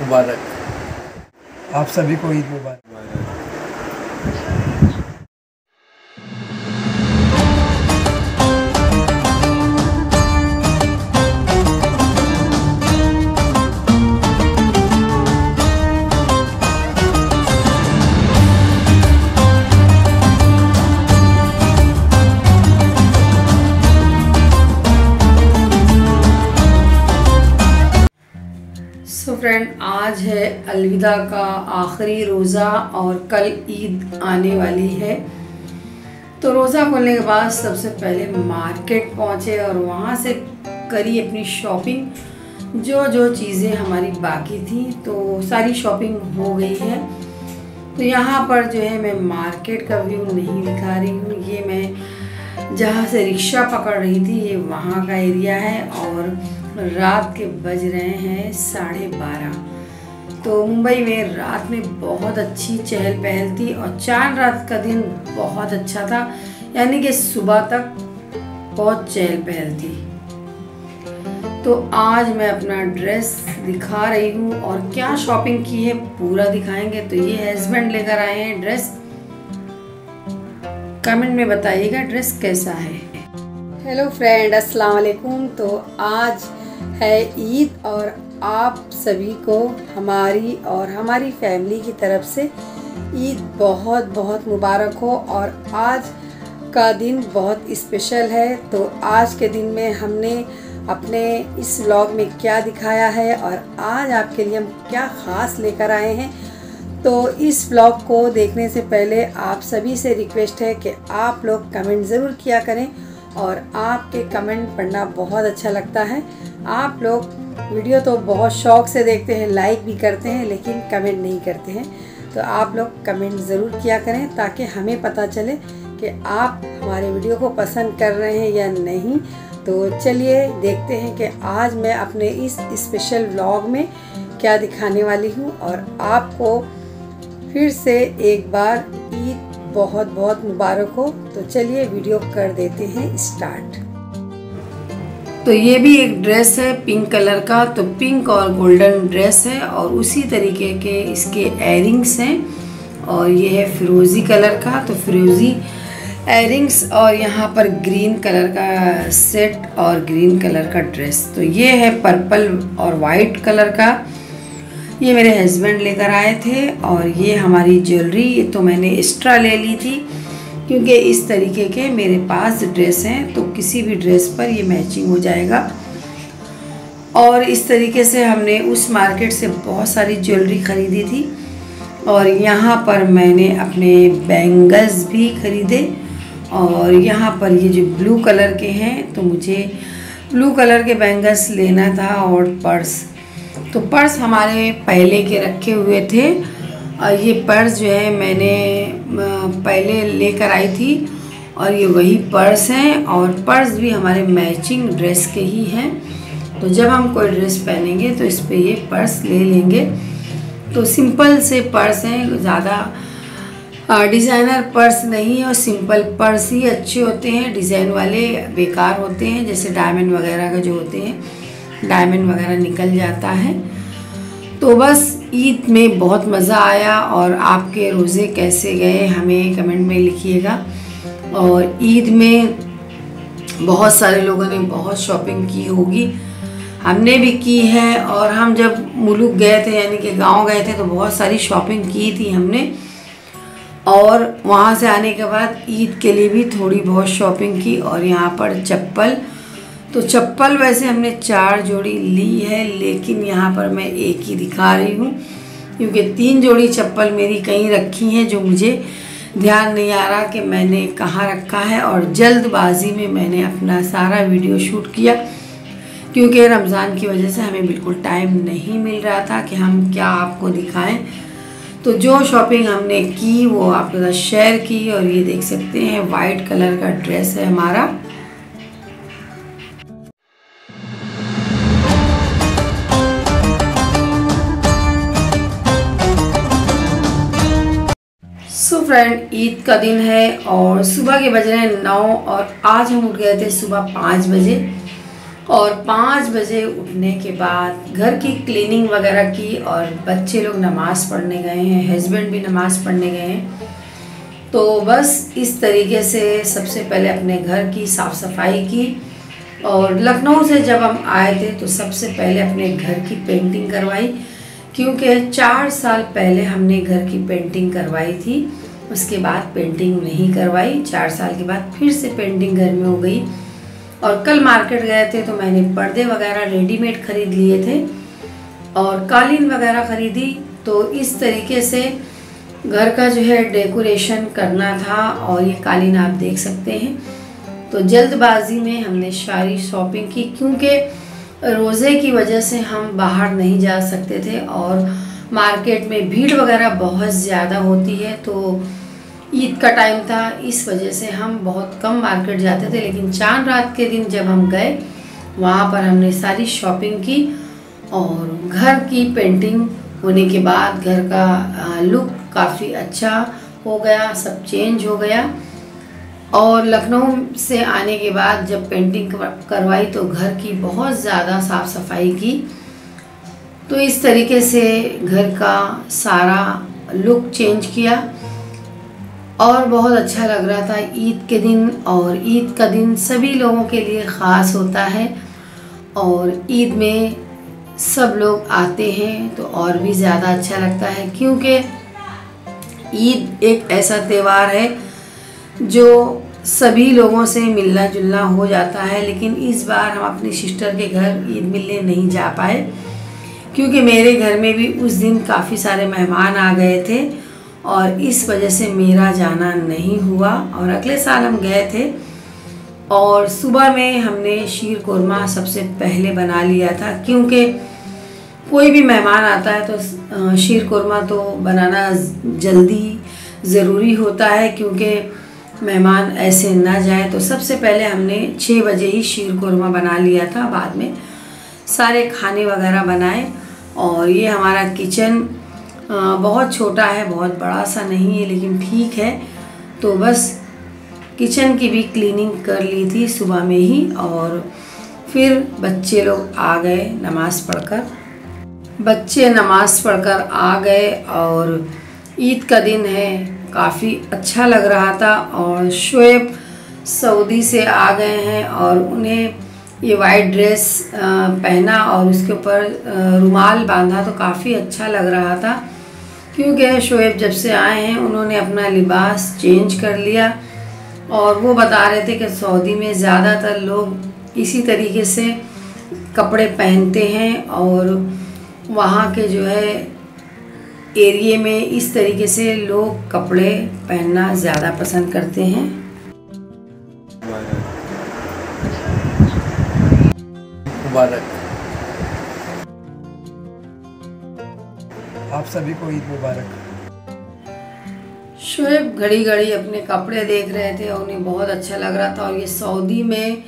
मुबारक। आप सभी को ईद मुबारक। फ्रेंड आज है अलविदा का आखिरी रोज़ा और कल ईद आने वाली है। तो रोज़ा खोलने के बाद सबसे पहले मार्केट पहुँचे और वहाँ से करी अपनी शॉपिंग। जो जो चीज़ें हमारी बाकी थी तो सारी शॉपिंग हो गई है। तो यहाँ पर जो है मैं मार्केट का व्यू नहीं दिखा रही हूँ। ये मैं जहाँ से रिक्शा पकड़ रही थी, ये वहाँ का एरिया है और रात के बज रहे हैं साढ़े बारह। तो मुंबई में रात में बहुत अच्छी चहल पहल थी और चाँद रात का दिन बहुत अच्छा था, यानी कि सुबह तक बहुत चहल पहल थी तो आज मैं अपना ड्रेस दिखा रही हूँ और क्या शॉपिंग की है पूरा दिखाएँगे। तो ये हस्बैंड लेकर आए हैं ड्रेस। कमेंट में बताइएगा ड्रेस कैसा है। हेलो फ्रेंड, अस्सलाम वालेकुम। तो आज है ईद और आप सभी को हमारी और हमारी फैमिली की तरफ़ से ईद बहुत बहुत मुबारक हो और आज का दिन बहुत स्पेशल है। तो आज के दिन में हमने अपने इस व्लॉग में क्या दिखाया है और आज आपके लिए हम क्या ख़ास लेकर आए हैं। तो इस व्लॉग को देखने से पहले आप सभी से रिक्वेस्ट है कि आप लोग कमेंट ज़रूर किया करें और आपके कमेंट पढ़ना बहुत अच्छा लगता है। आप लोग वीडियो तो बहुत शौक से देखते हैं लाइक भी करते हैं, लेकिन कमेंट नहीं करते हैं। तो आप लोग कमेंट ज़रूर किया करें ताकि हमें पता चले कि आप हमारे वीडियो को पसंद कर रहे हैं या नहीं। तो चलिए देखते हैं कि आज मैं अपने इस स्पेशल व्लॉग में क्या दिखाने वाली हूँ और आपको फिर से एक बार ईद बहुत बहुत मुबारक हो। तो चलिए वीडियो कर देते हैं स्टार्ट तो ये भी एक ड्रेस है पिंक कलर का तो पिंक और गोल्डन ड्रेस है और उसी तरीके के इसके एयरिंग्स हैं और ये है फिरोज़ी कलर का तो फिरोज़ी एयरिंग्स और यहाँ पर ग्रीन कलर का सेट और ग्रीन कलर का ड्रेस तो ये है पर्पल और वाइट कलर का। ये मेरे हस्बैंड लेकर आए थे और ये हमारी ज्वेलरी तो मैंने एक्स्ट्रा ले ली थी। क्योंकि इस तरीके के मेरे पास ड्रेस हैं तो किसी भी ड्रेस पर ये मैचिंग हो जाएगा। और इस तरीके से हमने उस मार्केट से बहुत सारी ज्वेलरी ख़रीदी थी। और यहाँ पर मैंने अपने बैंगल्स भी ख़रीदे। और यहाँ पर ये जो ब्लू कलर के हैं तो मुझे ब्लू कलर के बैंगल्स लेना था और पर्स तो पर्स हमारे पहले के रखे हुए थे। ये पर्स जो है मैंने पहले लेकर आई थी और ये वही पर्स हैं और पर्स भी हमारे मैचिंग ड्रेस के ही हैं। तो जब हम कोई ड्रेस पहनेंगे तो इस पर ये पर्स ले लेंगे। तो सिंपल से पर्स हैं, ज़्यादा डिज़ाइनर पर्स नहीं है और सिंपल पर्स ही अच्छे होते हैं। डिज़ाइन वाले बेकार होते हैं, जैसे डायमंड वगैरह का जो होते हैं, डायमंड वगैरह निकल जाता है। तो बस ईद में बहुत मज़ा आया और आपके रोज़े कैसे गए, हमें कमेंट में लिखिएगा। और ईद में बहुत सारे लोगों ने बहुत शॉपिंग की होगी। हमने भी की है और हम जब मुलुक गए थे, यानी कि गाँव गए थे तो बहुत सारी शॉपिंग की थी हमने। और वहाँ से आने के बाद ईद के लिए भी थोड़ी बहुत शॉपिंग की और यहाँ पर चप्पल तो चप्पल वैसे हमने चार जोड़ी ली है, लेकिन यहाँ पर मैं एक ही दिखा रही हूँ, क्योंकि तीन जोड़ी चप्पल मेरी कहीं रखी हैं जो मुझे ध्यान नहीं आ रहा कि मैंने कहाँ रखा है, और जल्दबाजी में मैंने अपना सारा वीडियो शूट किया, क्योंकि रमज़ान की वजह से हमें बिल्कुल टाइम नहीं मिल रहा था कि हम क्या आपको दिखाएँ। तो जो शॉपिंग हमने की वो आपके साथ शेयर की, और ये देख सकते हैं, वाइट कलर का ड्रेस है हमारा। फ्रेंड ईद का दिन है और सुबह के बज रहे हैं नौ और आज हम उठ गए थे सुबह पाँच बजे। और पाँच बजे उठने के बाद घर की क्लीनिंग वगैरह की और बच्चे लोग नमाज़ पढ़ने गए हैं हस्बैंड भी नमाज़ पढ़ने गए हैं। तो बस इस तरीके से सबसे पहले अपने घर की साफ़ सफ़ाई की और लखनऊ से जब हम आए थे तो सबसे पहले अपने घर की पेंटिंग करवाई, क्योंकि चार साल पहले हमने घर की पेंटिंग करवाई थी। उसके बाद पेंटिंग नहीं करवाई। चार साल के बाद फिर से पेंटिंग घर में हो गई। और कल मार्केट गए थे तो मैंने पर्दे वगैरह रेडीमेड ख़रीद लिए थे और कालीन वगैरह ख़रीदी। तो इस तरीके से घर का जो है डेकोरेशन करना था और ये कालीन आप देख सकते हैं। तो जल्दबाजी में हमने सारी शॉपिंग की क्योंकि रोज़े की वजह से हम बाहर नहीं जा सकते थे और मार्केट में भीड़ वगैरह बहुत ज़्यादा होती है। तो ईद का टाइम था, इस वजह से हम बहुत कम मार्केट जाते थे, लेकिन चाँद रात के दिन जब हम गए, वहाँ पर हमने सारी शॉपिंग की और घर की पेंटिंग होने के बाद घर का लुक काफ़ी अच्छा हो गया, सब चेंज हो गया। और लखनऊ से आने के बाद जब पेंटिंग करवाई तो घर की बहुत ज़्यादा साफ़ सफ़ाई की। तो इस तरीके से घर का सारा लुक चेंज किया। और बहुत अच्छा लग रहा था ईद के दिन और ईद का दिन सभी लोगों के लिए ख़ास होता है। और ईद में सब लोग आते हैं तो और भी ज़्यादा अच्छा लगता है क्योंकि ईद एक ऐसा त्यौहार है जो सभी लोगों से मिलना जुलना हो जाता है, लेकिन इस बार हम अपनी सिस्टर के घर ईद मिलने नहीं जा पाए क्योंकि मेरे घर में भी उस दिन काफ़ी सारे मेहमान आ गए थे। और इस वजह से मेरा जाना नहीं हुआ और अगले साल हम गए थे और सुबह में हमने शीर कोरमा सबसे पहले बना लिया था, क्योंकि कोई भी मेहमान आता है तो शीर कोरमा तो बनाना जल्दी ज़रूरी होता है, क्योंकि मेहमान ऐसे ना जाए। तो सबसे पहले हमने छः बजे ही शीर कोरमा बना लिया था, बाद में सारे खाने वगैरह बनाए और ये हमारा किचन बहुत छोटा है, बहुत बड़ा सा नहीं है, लेकिन ठीक है। तो बस किचन की भी क्लीनिंग कर ली थी सुबह में ही और फिर बच्चे लोग आ गए नमाज़ पढ़कर। बच्चे नमाज़ पढ़कर आ गए और ईद का दिन है, काफ़ी अच्छा लग रहा था और शुएब सऊदी से आ गए हैं और उन्हें ये वाइट ड्रेस पहना और उसके ऊपर रुमाल बांधा तो काफ़ी अच्छा लग रहा था। क्योंकि शोएब? जब से आए हैं, उन्होंने अपना लिबास चेंज कर लिया। और वो बता रहे थे कि सऊदी में ज़्यादातर लोग इसी तरीके से कपड़े पहनते हैं और वहाँ के जो है एरिए में इस तरीके से लोग कपड़े पहनना ज़्यादा पसंद करते हैं। मुबारक। आप सभी को ईद मुबारक। शुएब घड़ी घड़ी अपने कपड़े देख रहे थे और उन्हें बहुत अच्छा लग रहा था। और ये सऊदी में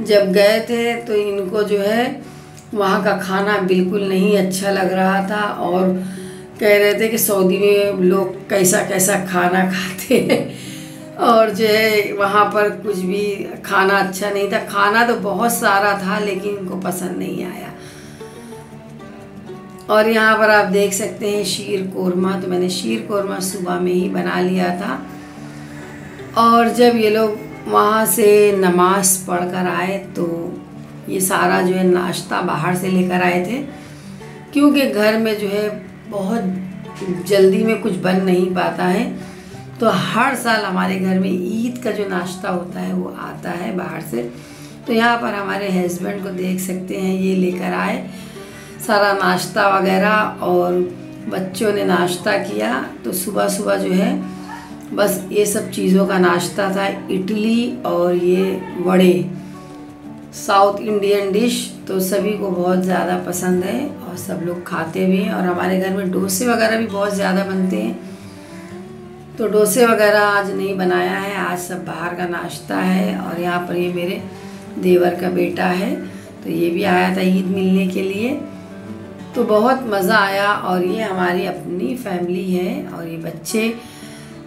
जब गए थे तो इनको जो है, वहाँ का खाना बिल्कुल नहीं अच्छा लग रहा था और कह रहे थे कि सऊदी में लोग कैसा कैसा खाना खाते हैं। और जो है, वहाँ पर कुछ भी खाना अच्छा नहीं था। खाना तो बहुत सारा था, लेकिन उनको पसंद नहीं आया। और यहाँ पर आप देख सकते हैं शीर कोरमा तो मैंने शीर कोरमा सुबह में ही बना लिया था। और जब ये लोग वहाँ से नमाज़ पढ़ कर आए तो ये सारा जो है नाश्ता बाहर से लेकर आए थे, क्योंकि घर में जो है बहुत जल्दी में कुछ बन नहीं पाता है। तो हर साल हमारे घर में ईद का जो नाश्ता होता है, वो आता है बाहर से। तो यहाँ पर हमारे हस्बैंड को देख सकते हैं, ये लेकर आए। सारा नाश्ता वगैरह और बच्चों ने नाश्ता किया तो सुबह सुबह जो है, बस ये सब चीज़ों का नाश्ता था इडली और ये वड़े। साउथ इंडियन डिश तो सभी को बहुत ज़्यादा पसंद है और सब लोग खाते भी हैं और हमारे घर में डोसे वगैरह भी बहुत ज़्यादा बनते हैं। तो डोसे वगैरह आज नहीं बनाया है, आज सब बाहर का नाश्ता है और यहाँ पर ये मेरे देवर का बेटा है तो ये भी आया था ईद मिलने के लिए। तो बहुत मज़ा आया और ये हमारी अपनी फैमिली है और ये बच्चे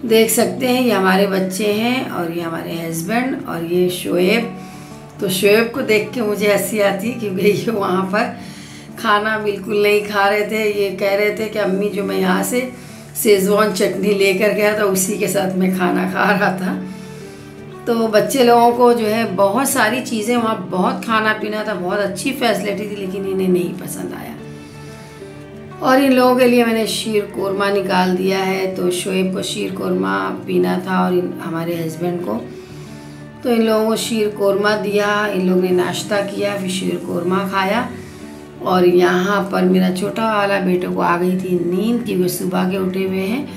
देख सकते हैं, ये हमारे बच्चे हैं और ये हमारे हस्बैंड और ये शोएब। तो शोएब को देख के मुझे हँसी आती क्योंकि ये वहाँ पर खाना बिल्कुल नहीं खा रहे थे। ये कह रहे थे कि अम्मी जो मैं यहाँ से शेजवान चटनी लेकर गया था, उसी के साथ मैं खाना खा रहा था। तो बच्चे लोगों को जो है बहुत सारी चीज़ें, वहाँ बहुत खाना पीना था, बहुत अच्छी फैसिलिटी थी, लेकिन इन्हें नहीं पसंद आया। और इन लोगों के लिए मैंने शीर कोरमा निकाल दिया है। तो शोएब को शीर कोरमा पीना था और इन, हमारे हस्बैंड को। तो इन लोगों को शीर कोरमा दिया, इन लोगों ने नाश्ता किया, फिर शीर कोरमा खाया। और यहाँ पर मेरा छोटा वाला बेटे को आ गई थी नींद की वे सुबह के उठे हुए हैं।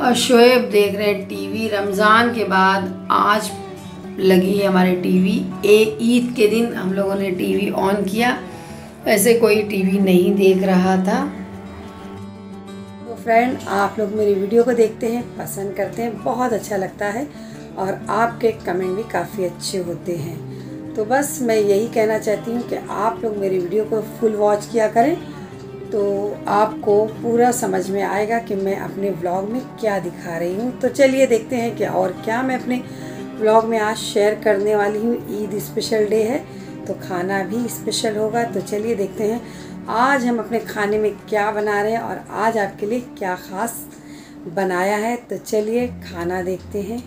और शोएब देख रहे हैं टीवी, रमज़ान के बाद आज लगी है हमारे टीवी। ए, ईद के दिन हम लोगों ने टीवी ऑन किया। ऐसे कोई टीवी नहीं देख रहा था। फ्रेंड आप लोग मेरी वीडियो को देखते हैं, पसंद करते हैं, बहुत अच्छा लगता है और आपके कमेंट भी काफ़ी अच्छे होते हैं। तो बस मैं यही कहना चाहती हूँ कि आप लोग मेरी वीडियो को फुल वॉच किया करें तो आपको पूरा समझ में आएगा कि मैं अपने ब्लॉग में क्या दिखा रही हूँ। तो चलिए देखते हैं कि और क्या मैं अपने ब्लॉग में आज शेयर करने वाली हूँ। ईद स्पेशल डे है तो खाना भी स्पेशल होगा तो चलिए देखते हैं। आज हम अपने खाने में क्या बना रहे हैं और आज आपके लिए क्या ख़ास बनाया है? तो चलिए खाना देखते हैं।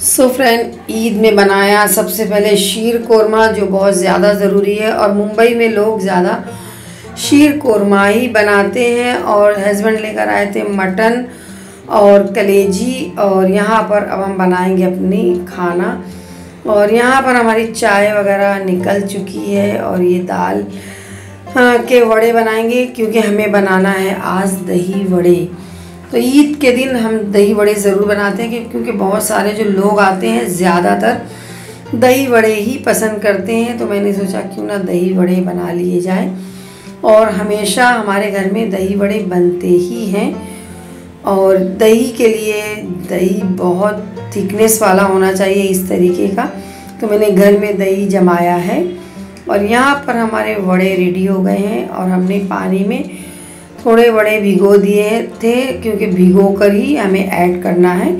सो फ्रेंड ईद में बनाया सबसे पहले शीर कोरमा, जो बहुत ज़्यादा ज़रूरी है, और मुंबई में लोग ज़्यादा शीर कोरमा ही बनाते हैं, और हस्बैंड लेकर आए थे मटन और कलेजी, और यहाँ पर अब हम बनाएँगे अपनी खाना। और यहाँ पर हमारी चाय वगैरह निकल चुकी है, और ये दाल के वड़े बनाएँगे, क्योंकि हमें बनाना है आज दही वड़े। तो ईद के दिन हम दही वड़े ज़रूर बनाते हैं क्योंकि बहुत सारे जो लोग आते हैं, ज़्यादातर दही वड़े ही पसंद करते हैं। तो मैंने सोचा, क्यों ना दही वड़े बना लिए जाए? और हमेशा हमारे घर में दही वड़े बनते ही हैं। और दही के लिए दही बहुत थिकनेस वाला होना चाहिए इस तरीके का। तो मैंने घर में दही जमाया है। और यहाँ पर हमारे वड़े रेडी हो गए हैं और हमने पानी में थोड़े वड़े भिगो दिए थे क्योंकि भिगो कर ही हमें ऐड करना है।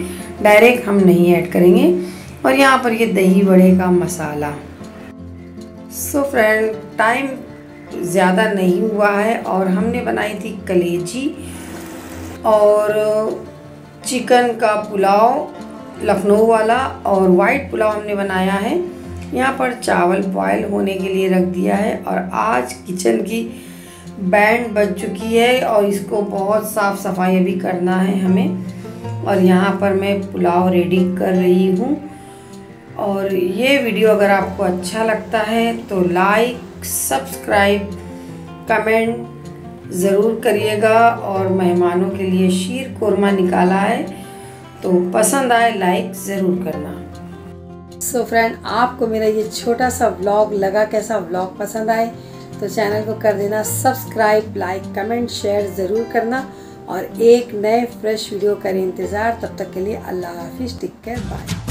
डायरेक्ट हम नहीं ऐड करेंगे। और यहाँ पर ये दही वड़े का मसाला। सो फ्रेंड टाइम ज़्यादा नहीं हुआ है और हमने बनाई थी कलेजी और चिकन का पुलाव, लखनऊ वाला और वाइट पुलाव हमने बनाया है। यहाँ पर चावल बॉयल होने के लिए रख दिया है और आज किचन की बैंड बज चुकी है और इसको बहुत साफ़ सफ़ाई अभी करना है हमें। और यहाँ पर मैं पुलाव रेडी कर रही हूँ। और ये वीडियो अगर आपको अच्छा लगता है तो लाइक सब्सक्राइब कमेंट ज़रूर करिएगा। और मेहमानों के लिए शीर कोरमा निकाला है तो पसंद आए लाइक ज़रूर करना। सो so फ्रेंड आपको मेरा ये छोटा सा व्लॉग लगा कैसा व्लॉग पसंद आए तो चैनल को कर देना सब्सक्राइब लाइक कमेंट शेयर ज़रूर करना और एक नए फ्रेश वीडियो करें इंतज़ार। तब तक के लिए अल्लाह हाफिज़ टिक केयर बाय